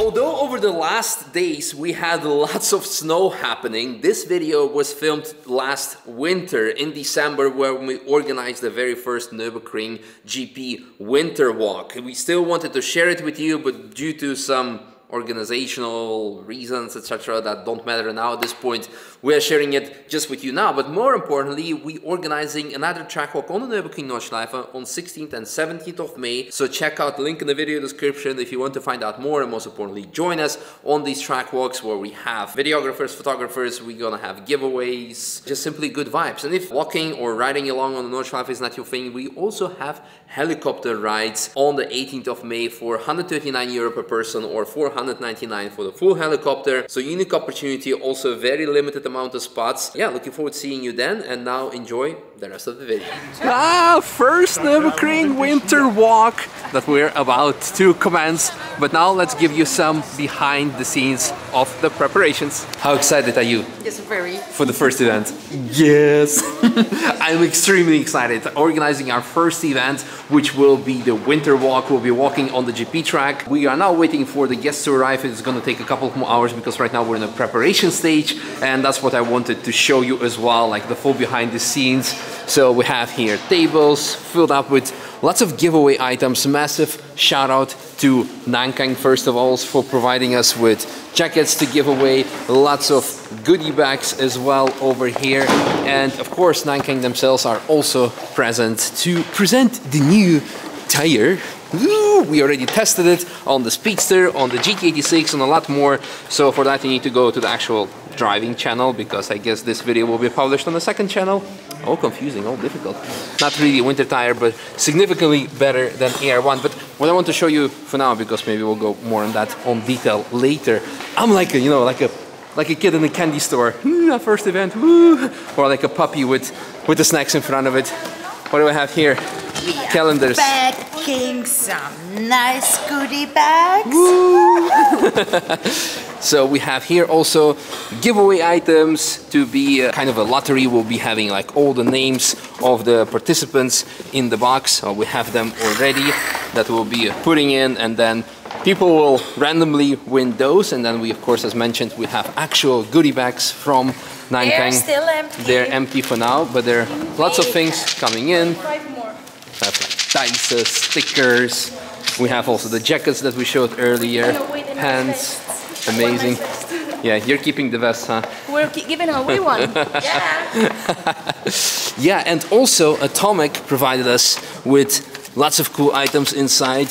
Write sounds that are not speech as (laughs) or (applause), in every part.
Although over the last days we had lots of snow happening, this video was filmed last winter in December when we organized the very first Nürburgring GP winter walk. We still wanted to share it with you, but due to some organizational reasons, etc., that don't matter now at this point. We are sharing it just with you now, but more importantly, we are organizing another track walk on the Nürburgring on 16th and 17th of May. So check out the link in the video description if you want to find out more, and most importantly, join us on these track walks where we have videographers, photographers. We're gonna have giveaways, just simply good vibes. And if walking or riding along on the Nordschleife is not your thing, we also have helicopter rides on the 18th of May for 139 euro per person or 400 199 for the full helicopter. So unique opportunity, also very limited amount of spots. Yeah, looking forward to seeing you then and now enjoy the rest of the video. Ah, first Nürburgring winter walk that we're about to commence. But now let's give you some behind the scenes of the preparations. How excited are you? Yes, very. For the first event? Yes! (laughs) I'm extremely excited. Organizing our first event, which will be the winter walk. We'll be walking on the GP track. We are now waiting for the guests to arrive. It's gonna take a couple more hours because right now we're in the preparation stage and that's what I wanted to show you as well, like the full behind the scenes. So we have here tables filled up with lots of giveaway items. Massive shout out to Nankang first of all for providing us with jackets to give away, lots of goodie bags as well over here. And of course, Nankang themselves are also present to present the new tire Ooh, we already tested it on the Speedster, on the GT86 and a lot more. So for that you need to go to the actual driving channel because I guess this video will be published on the second channel. All confusing, all difficult. Not really a winter tire, but significantly better than AR1. But what I want to show you for now, because maybe we'll go more on that on detail later. I'm like a, you know, like a like a kid in a candy store. Mm, first event, woo! Or like a puppy with with the snacks in front of it. What do I have here? We Calendars. Packing some nice goodie bags. (laughs) so we have here also giveaway items to be uh, kind of a lottery. We'll be having like all the names of the participants in the box. Uh, we have them already that we'll be uh, putting in and then people will randomly win those and then we of course as mentioned we have actual goodie bags from Nankang. They're still empty. They're empty for now but there are lots of things coming in Five have dices, uh, stickers. We have also the jackets that we showed earlier. Pants, amazing. (laughs) Yeah, you're keeping the vest, huh? We're giving away one. (laughs) yeah. yeah, and also Atomic provided us with lots of cool items inside.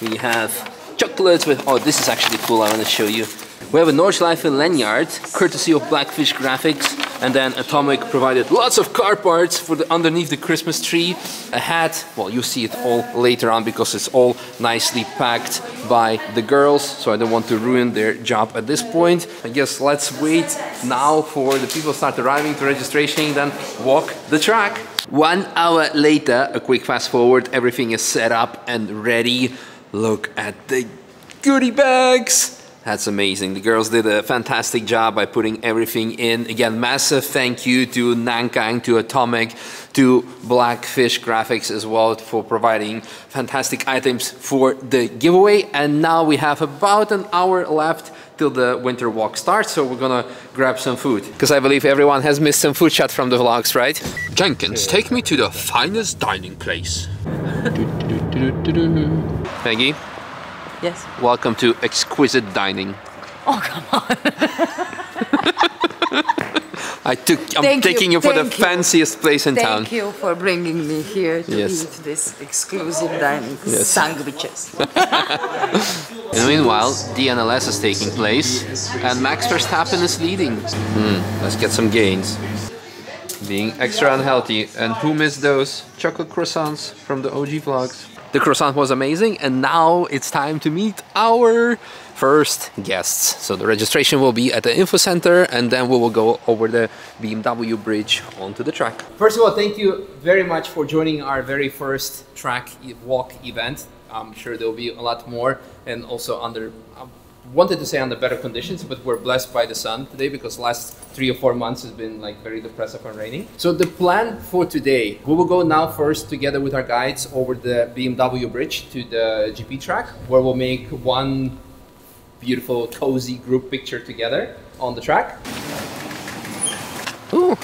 We have chocolates with, oh, this is actually cool, I want to show you. We have a Norge Nordschleife lanyard, courtesy of Blackfish Graphics, and then Atomic provided lots of car parts for the underneath the Christmas tree. A hat, well, you see it all later on because it's all nicely packed by the girls, so I don't want to ruin their job at this point. I guess let's wait now for the people start arriving to registration, then walk the track. One hour later, a quick fast forward, everything is set up and ready. Look at the goodie bags! That's amazing. The girls did a fantastic job by putting everything in. Again, massive thank you to Nankang, to Atomic, to Blackfish Graphics as well for providing fantastic items for the giveaway. And now we have about an hour left till the winter walk starts, so we're gonna grab some food. Because I believe everyone has missed some food shot from the vlogs, right? Jenkins, take me to the finest dining place. Peggy? Yes. Welcome to exquisite dining. Oh, come on. (laughs) I took. I'm thank taking you, you for the you. fanciest place in thank town. Thank you for bringing me here to yes. eat this exclusive dining yes. sandwiches. (laughs) and meanwhile, DNLS is taking place, and Max Verstappen is leading. Mm, let's get some gains. Being extra unhealthy, and who missed those chocolate croissants from the OG vlogs? The croissant was amazing and now it's time to meet our first guests. So the registration will be at the info center and then we will go over the BMW bridge onto the track. First of all, thank you very much for joining our very first track walk event. I'm sure there'll be a lot more and also under um, wanted to say under better conditions, but we're blessed by the sun today because last three or four months has been like very depressive and raining. So the plan for today, we will go now first together with our guides over the BMW bridge to the GP track, where we'll make one beautiful, cozy group picture together on the track. Ooh.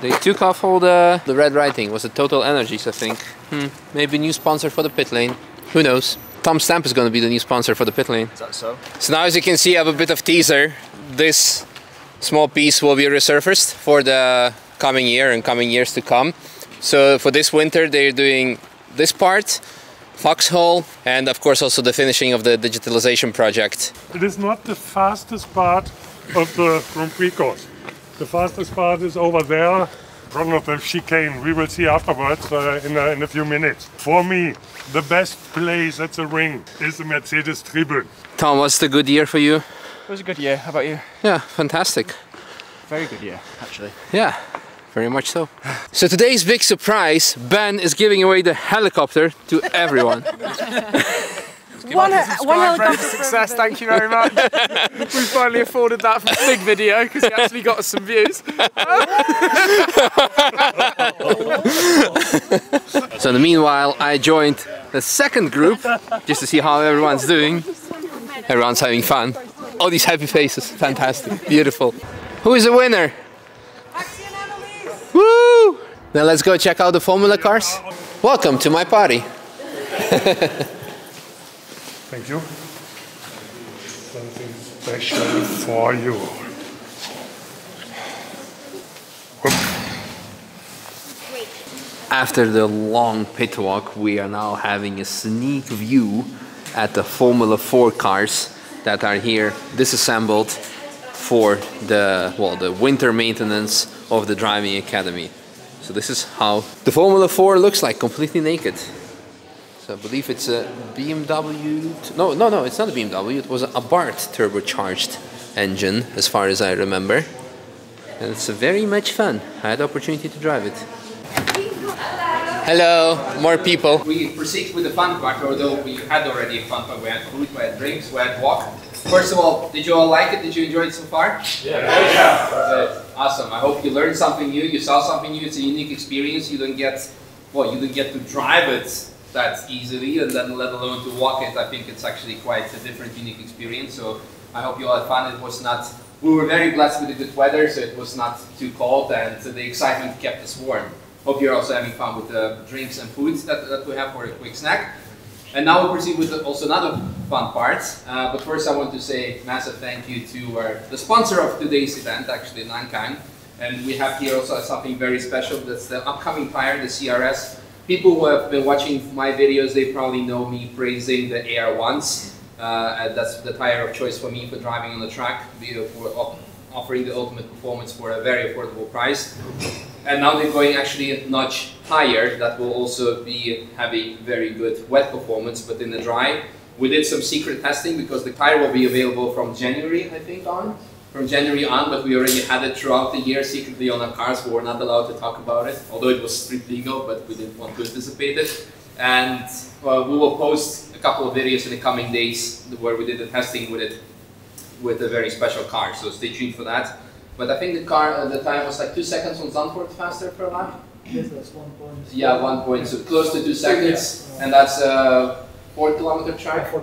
They took off all the, the red writing. was a Total Energies, I think. Hmm. Maybe new sponsor for the pit lane. Who knows? Tom Stamp is going to be the new sponsor for the pit lane. Is that so? So now as you can see I have a bit of teaser. This small piece will be resurfaced for the coming year and coming years to come. So for this winter they're doing this part, foxhole, and of course also the finishing of the digitalization project. It is not the fastest part of the Grand Prix course. The fastest part is over there, front of the chicane. We will see afterwards uh, in, a, in a few minutes. For me, the best place at the ring is the Mercedes Tribune. Tom, what's the good year for you? It was a good year. How about you? Yeah, fantastic. Very good year, actually. Yeah, very much so. So today's big surprise, Ben is giving away the helicopter to everyone. (laughs) one, one helicopter success, thank you very much. (laughs) we finally afforded that for a big video because it actually got us some views. (laughs) so in the meanwhile, I joined the second group just to see how everyone's doing. Everyone's having fun. All these happy faces, fantastic, beautiful. Who is the winner? Woo! Now let's go check out the Formula cars. Welcome to my party. (laughs) Thank you. Something special for you. After the long pit walk, we are now having a sneak view at the Formula 4 cars that are here disassembled for the well the winter maintenance of the driving academy. So this is how the Formula 4 looks like, completely naked. So I believe it's a BMW. No, no, no, it's not a BMW. It was Abarth turbocharged engine, as far as I remember. And it's very much fun. I had the opportunity to drive it. Hello, more people. We proceed with the fun part, although we had already a fun part. We had food, we had drinks, we had walk. First of all, did you all like it? Did you enjoy it so far? Yeah. yeah. Awesome. I hope you learned something new. You saw something new. It's a unique experience. You don't get, well, you don't get to drive it that easily, and then let alone to walk it. I think it's actually quite a different, unique experience. So I hope you all had fun. It was not. We were very blessed with the good weather, so it was not too cold, and the excitement kept us warm. Hope you're also having fun with the drinks and foods that, that we have for a quick snack. And now we'll proceed with also another fun part. Uh, but first I want to say massive thank you to our, the sponsor of today's event, actually Nankang. And we have here also something very special. That's the upcoming fire, the CRS People who have been watching my videos, they probably know me praising the AR1s. Uh, that's the tire of choice for me for driving on the track, for offering the ultimate performance for a very affordable price. And now they're going actually a notch higher, that will also be having very good wet performance, but in the dry. We did some secret testing because the tire will be available from January, I think, on from January on, but we already had it throughout the year secretly on our cars. We were not allowed to talk about it, although it was strictly legal, but we didn't want to anticipate it. And uh, we will post a couple of videos in the coming days where we did the testing with it with a very special car. So stay tuned for that. But I think the car, uh, the time was like two seconds on Zandvoort faster per lap. Yes, that's one point. Yeah, one point. So close to two seconds, and that's a four kilometer track.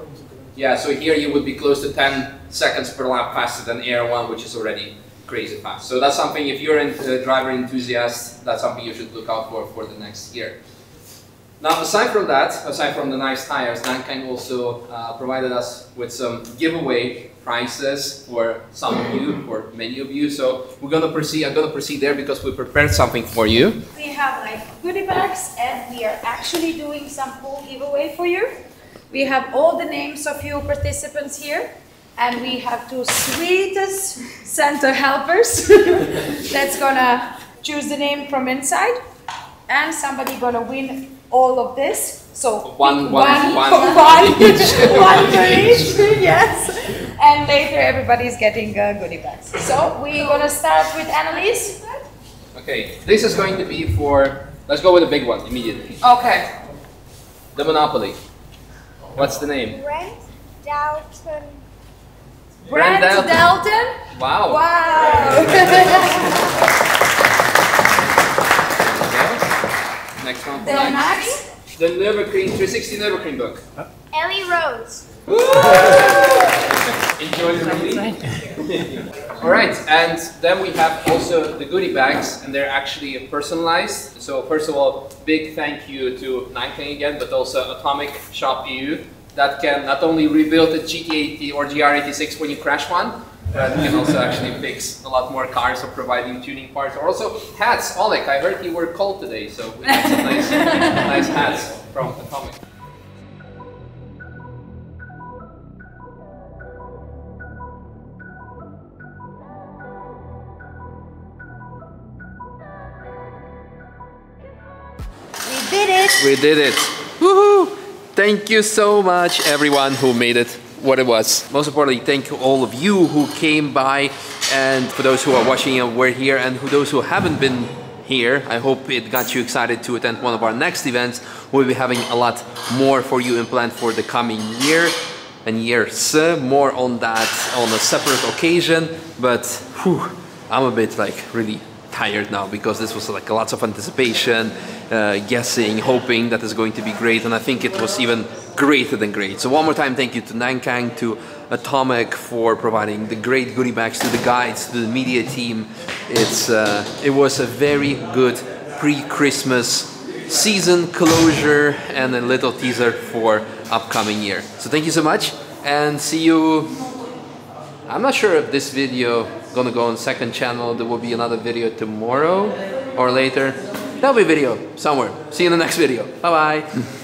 Yeah, so here you would be close to 10 seconds per lap faster than AR1, which is already crazy fast. So that's something, if you're a driver enthusiast, that's something you should look out for for the next year. Now, aside from that, aside from the nice tires, Nankang also uh, provided us with some giveaway prizes for some of you, for many of you. So we're gonna proceed. I'm gonna proceed there because we prepared something for you. We have like goodie bags, and we are actually doing some cool giveaway for you. We have all the names of you participants here and we have two sweetest center helpers. (laughs) That's gonna choose the name from inside. And somebody gonna win all of this. So one, one, one, one, (laughs) one, one for (laughs) each yes. And later everybody's getting uh, goodie bags. So we're gonna start with Annalise. Okay this is going to be for let's go with the big one immediately. Okay. The Monopoly. What's the name? Brent Dalton Brent, Dalton. Dalton. Wow. Wow. Next one. Then next. The Nürburgring 360 Nürburgring book. Ellie Rose. Enjoy the reading. (laughs) All right, and then we have also the goodie bags, and they're actually personalized. So first of all, big thank you to Nankang again, but also Atomic Shop EU that can not only rebuild a GT80 or GR86 when you crash one, but can also actually fix a lot more cars or providing tuning parts. Or also hats. Oleg, I heard you were cold today, so we got some nice, (laughs) nice hats from Atomic. did it! We did it! Thank you so much, everyone who made it what it was. Most importantly, thank all of you who came by, and for those who are watching and were here, and for those who haven't been here, I hope it got you excited to attend one of our next events. We'll be having a lot more for you in plan for the coming year and years. More on that on a separate occasion, but whew, I'm a bit like really tired now because this was like lots of anticipation, uh, guessing, hoping that it's going to be great, and I think it was even greater than great. So one more time, thank you to Nankang, to Atomic for providing the great goodie bags, to the guides, to the media team. It's uh, it was a very good pre-Christmas season closure and a little teaser for upcoming year. So thank you so much and see you. I'm not sure if this video gonna go on second channel. There will be another video tomorrow or later. There'll be video somewhere. See you in the next video. Bye bye. (laughs)